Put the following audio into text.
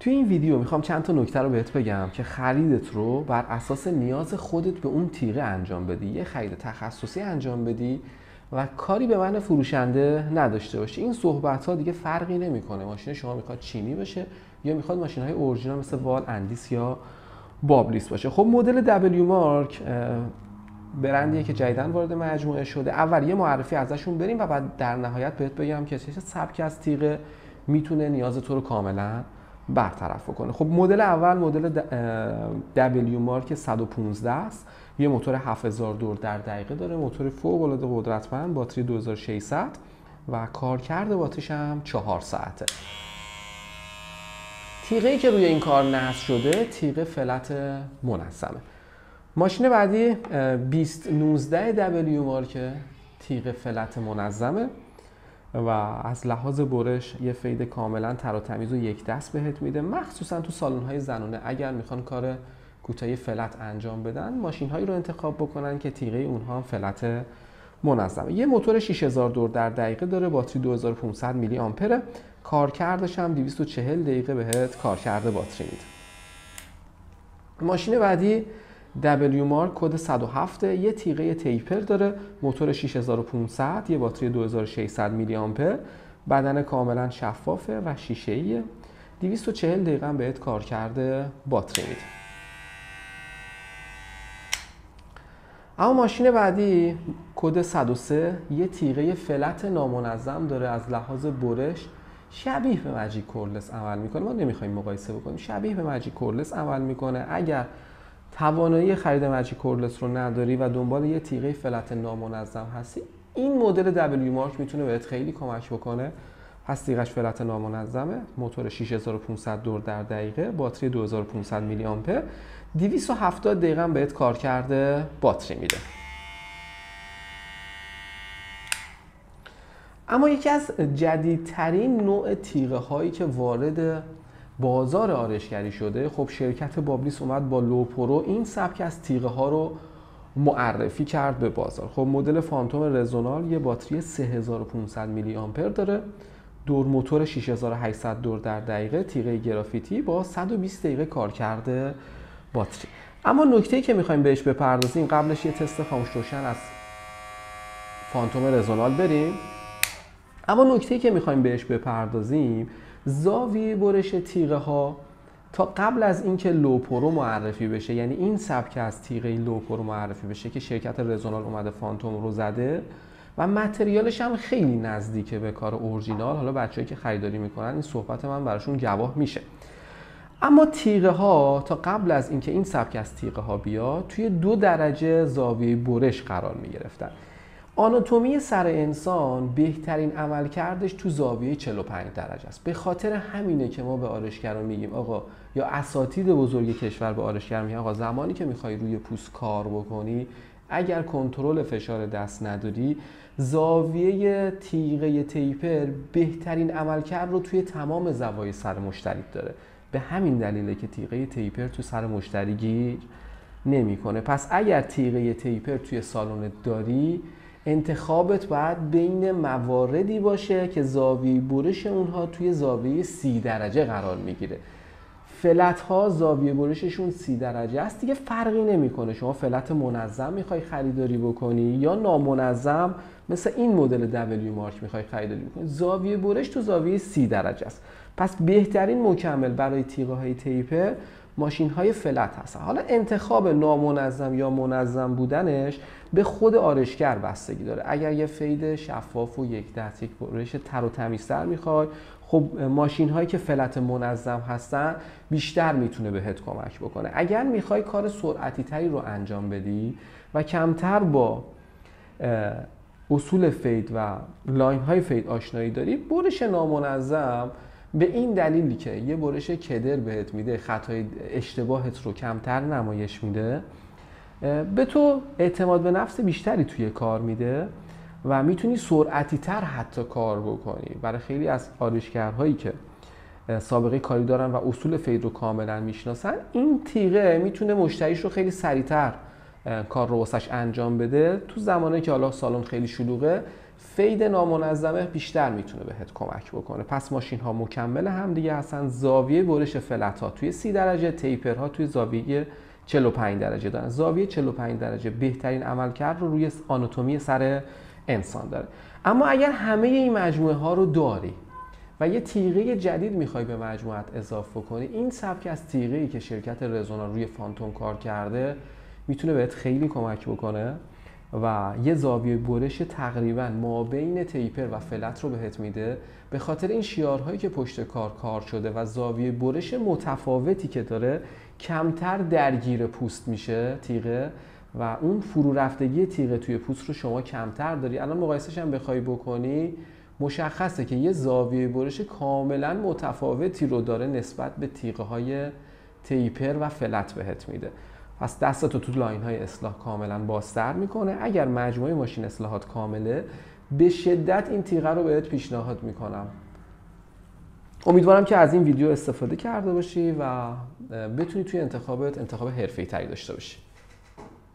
توی این ویدیو می‌خوام چند تا نکته رو بهت بگم که خریدت رو بر اساس نیاز خودت به اون تیغه انجام بدی یه خرید تخصصی انجام بدی و کاری به من فروشنده نداشته باشی. این صحبت ها دیگه فرقی نمی‌کنه. ماشین شما می‌خواد چینی بشه یا می‌خواد ماشین های اورجینال مثل وال اندیس یا بابلیس باشه. خب مدل دبلیو مارک برندیه که جدیدن وارد مجموعه شده. اول یه معرفی ازشون بریم و بعد در نهایت بهت بگم که چه سبک از تیغه می‌تونه نیاز تو رو کاملا برطرف کنه خب مدل اول مدل دبلیو مارک 115 است. یه موتور 7000 دور در دقیقه داره. موتور فوق العاده قدرتمند باتری 2600 و کارکرد باتریش هم 4 ساعته. تیغه که روی این کار نصب شده تیغه فلت منظمه. ماشین بعدی 2019 دبلیو مارک تیغه فلت منظمه. و از لحاظ برش یه فید کاملا تر و تمیز و یک دست بهت میده. مخصوصا تو سالن های زنونه اگر می‌خوان کار کوتاهی فلت انجام بدن ماشین هایی رو انتخاب بکنن که تیغه اونها فلت منظمه. یه موتور 6000 دور در دقیقه داره باتری 2500 میلی آمپره. کارکردش هم 240 دقیقه بهت کارکرد باتری میده. ماشین بعدی W مارک کد 107 یه تیغه تیپر داره موتور 6500 یه باتری 2600 میلی آمپر بدن کاملا شفافه و شیشه ایه 240 دقیقه بهت کارکرد باتری میده اما ماشین بعدی کد 103 یه تیغه فلت نامنظم داره از لحاظ برش شبیه به مجیک کورلس عمل می‌کنه. ما نمی‌خوایم مقایسه بکنیم. شبیه به مجیک کورلس عمل می‌کنه. اگر توانایی خرید مجیک کورلس رو نداری و دنبال یه تیغه فلت نامنظم هستی این مدل دبلیو مارک می‌تونه بهت خیلی کمک بکنه. پس تیغش فلت نامنظمه موتور 6500 دور در دقیقه باتری 2500 میلی آمپر. 270 دقیقه بهت کار کرده باتری میده. اما یکی از جدیدترین نوع تیغه هایی که وارد بازار آرایشگری شده خب شرکت بابلیس اومد با لوپرو این سبک از تیغه ها رو معرفی کرد به بازار. خب مدل فانتوم رزونال یه باتری 3500 میلی آمپر داره. دور موتور 6800 دور در دقیقه تیغه گرافیتی با 120 دقیقه کارکرد باتری. اما نکته که می‌خوایم بهش بپردازیم قبلش یه تست خاموش روشن از فانتوم رزونال بریم. اما نکته که می‌خوایم بهش بپردازیم زاویه برش تیغه ها تا قبل از اینکه لوپرو معرفی بشه یعنی این سبک از تیغه لوپرو معرفی بشه که شرکت رزونال اومده فانتوم رو زده و material ش هم خیلی نزدیکه به کار اورجینال. حالا بچه‌هایی که خریداری می‌کنن این صحبت من براشون گواه میشه. اما تیغه ها تا قبل از اینکه این سبک از تیغه ها بیاد توی دو درجه زاویه برش قرار می گرفتن آناتومی سر انسان بهترین عملکردش تو زاویه 45 درجه است. به خاطر همینه که ما به آرشگران میگیم آقا یا اساتید بزرگ کشور به آرشگر میگن آقا زمانی که می‌خوای روی پوست کار بکنی اگر کنترل فشار دست نداری زاویه تیغه تیپر بهترین عملکرد رو توی تمام زوایای سر مشتری داره. به همین دلیله که تیغه تیپر تو سر مشتری گیر نمی‌کنه. پس اگر تیغه تیپر توی سالن داری انتخابت باید بین مواردی باشه که زاویه برش اونها توی زاویه سی درجه قرار می‌گیره. فلت ها زاویه برششون سی درجه است. دیگه فرقی نمی‌کنه. شما فلت منظم می‌خوای خریداری بکنی یا نامنظم مثل این مدل دبلیو مارک می‌خوای خریداری بکنی. زاویه برش تو زاویه سی درجه است. پس بهترین مکمل برای تیغه های تیپر ماشین های flat هستن. حالا انتخاب نامنظم یا منظم بودنش به خود آرایشگر بستگی داره. اگر یه fade شفاف و یک دست یک برش تر و تمیزتر می‌خوای خب ماشین هایی که flat منظم هستن بیشتر می‌تونه بهت کمک بکنه. اگر می‌خوای کار سرعتی تری رو انجام بدی و کمتر با اصول fade و line های fade آشنایی داری برش نامنظم به این دلیلی که یه برش کدر بهت میده خطای اشتباهت رو کمتر نمایش میده به تو اعتماد به نفس بیشتری توی کار میده و می‌تونی سرعتی تر حتی کار بکنی. برای خیلی از آرایشگرهایی که سابقه کاری دارن و اصول فید رو کاملا می‌شناسن این تیغه می‌تونه مشتریش رو خیلی سریعتر کار رو واسش انجام بده. تو زمانی که حالا سالن خیلی شلوغه فید نامنظمه بیشتر می‌تونه بهت کمک بکنه. پس ماشین ها مکمل هم دیگه هستن. زاویه برش فلت ها توی 30 درجه تیپر ها توی زاویه 45 درجه دارن. زاویه 45 درجه بهترین عملکرد رو روی آناتومی سر انسان داره. اما اگر همه این مجموعه ها رو داری و یه تیغه جدید می‌خوای به مجموعت اضافه کنی این سبک از تیغه ای که شرکت رزونا روی فانتوم کار کرده می‌تونه بهت خیلی کمک بکنه. و یه زاویه برش تقریبا ما بین تیپر و فلت رو بهت میده به خاطر این شیارهایی که پشت کار کار شده و زاویه برش متفاوتی که داره کمتر درگیر پوست میشه تیغه و اون فرو رفتگی تیغه توی پوست رو شما کمتر داری. الان مقایسش هم بخوای بکنی مشخصه که یه زاویه برش کاملا متفاوتی رو داره نسبت به تیغه های تیپر و فلت بهت میده. پس دستتو تو لاین های اصلاح کاملا بازتر می‌کنه. اگر مجموعه ماشین اصلاحات کامله به شدت این تیغه رو بهت پیشنهاد می‌کنم. امیدوارم که از این ویدیو استفاده کرده باشی و بتونی توی انتخابت انتخاب حرفه‌ای تری داشته باشی.